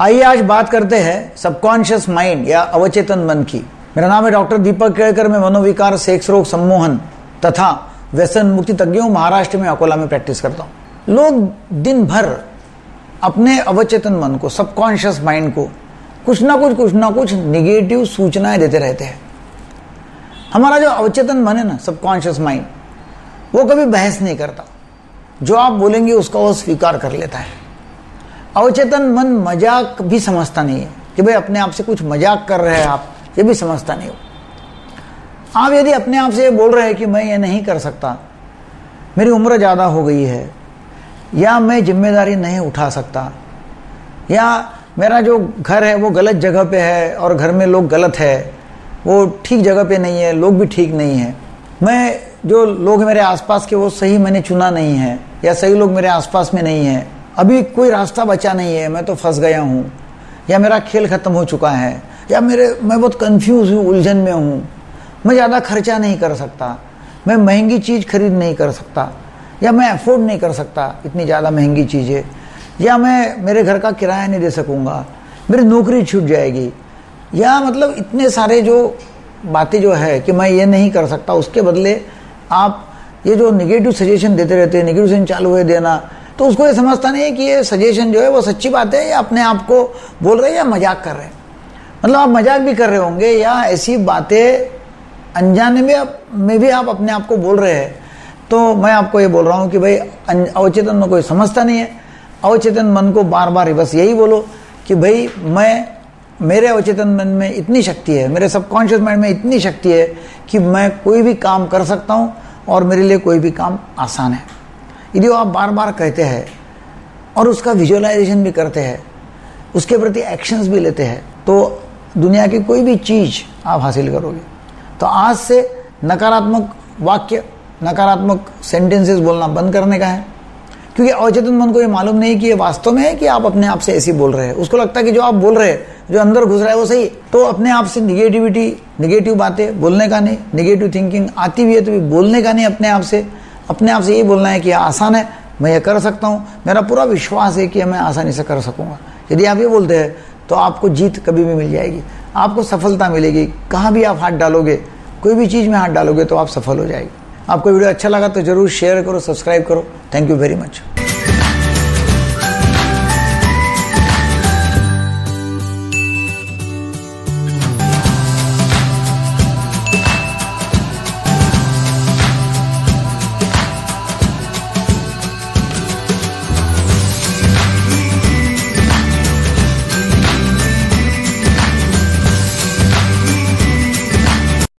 आइए आज बात करते हैं सबकॉन्शियस माइंड या अवचेतन मन की। मेरा नाम है डॉक्टर दीपक केड़कर मैं मनोविकार, सेक्स रोग, सम्मोहन तथा व्यसन मुक्ति तज्ञों महाराष्ट्र में अकोला में प्रैक्टिस करता हूँ। लोग दिन भर अपने अवचेतन मन को सबकॉन्शियस माइंड को कुछ ना कुछ कुछ ना कुछ निगेटिव सूचनाएँ देते रहते हैं। हमारा जो अवचेतन मन है ना सबकॉन्शियस माइंड वो कभी बहस नहीं करता। जो आप बोलेंगे उसका वो स्वीकार कर लेता है। अवचेतन मन मज़ाक भी समझता नहीं है कि भाई अपने आप से कुछ मज़ाक कर रहे हैं आप, ये भी समझता नहीं हो। आप यदि अपने आप से ये बोल रहे हैं कि मैं ये नहीं कर सकता, मेरी उम्र ज़्यादा हो गई है, या मैं ज़िम्मेदारी नहीं उठा सकता, या मेरा जो घर है वो गलत जगह पे है और घर में लोग गलत है, वो ठीक जगह पे नहीं है, लोग भी ठीक नहीं है, मैं जो लोग मेरे आसपास के वो सही मैंने चुना नहीं है, या सही लोग मेरे आसपास में नहीं है अभी कोई रास्ता बचा नहीं है, मैं तो फंस गया हूँ। या मेरा खेल खत्म हो चुका है, या मेरे, मैं बहुत कंफ्यूज हूँ, उलझन में हूँ। मैं ज़्यादा खर्चा नहीं कर सकता। मैं महँगी चीज़ खरीद नहीं कर सकता, या मैं अफोर्ड नहीं कर सकता इतनी ज़्यादा महँगी चीज़ें। या मैं, मेरे घर का किराया नहीं दे सकूँगा, मेरी नौकरी छूट जाएगी। या मतलब इतने सारे जो बातें जो है कि मैं ये नहीं कर सकता, उसके बदले आप ये जो निगेटिव सजेशन देते रहते हैं निगेटिव सजेशन चालू है देना तो उसको ये समझता नहीं है कि ये सजेशन जो है वो सच्ची बात है, या अपने आप को बोल रहे हैं या मज़ाक कर रहे हैं। मतलब आप मज़ाक भी कर रहे होंगे या ऐसी बातें अनजाने में आप, में भी आप अपने आप को बोल रहे हैं। तो मैं आपको ये बोल रहा हूँ कि भाई अवचेतन में कोई समझता नहीं है। अवचेतन मन को बार बार बस यही बोलो कि भाई, मैं, मेरे अवचेतन मन में इतनी शक्ति है, मेरे सबकॉन्शियस माइंड में इतनी शक्ति है कि मैं कोई भी काम कर सकता हूँ और मेरे लिए कोई भी काम आसान है। यदि आप बार बार कहते हैं और उसका विजुअलाइजेशन भी करते हैं, उसके प्रति एक्शंस भी लेते हैं तो दुनिया की कोई भी चीज़ आप हासिल करोगे। तो आज से नकारात्मक वाक्य, नकारात्मक सेंटेंसेस बोलना बंद करने का है। क्योंकि अवचेतन मन को ये मालूम नहीं कि ये वास्तव में है कि आप अपने आप से ऐसे बोल रहे हैं। उसको लगता है कि जो आप बोल रहे हैं, जो अंदर घुस रहा है वो सही तो अपने आप से निगेटिविटी निगेटिव बातें बोलने का नहीं निगेटिव थिंकिंग आती भी है तो भी बोलने का नहीं अपने आप से। अपने आप से ये बोलना है कि आसान है, मैं ये कर सकता हूँ। मेरा पूरा विश्वास है कि मैं आसानी से कर सकूँगा। यदि आप ये बोलते हैं तो आपको जीत कभी भी मिल जाएगी। आपको सफलता मिलेगी। कहाँ भी आप हाथ डालोगे, कोई भी चीज़ में हाथ डालोगे तो आप सफल हो जाएगी। आपको वीडियो अच्छा लगा तो ज़रूर शेयर करो सब्सक्राइब करो। Thank you very much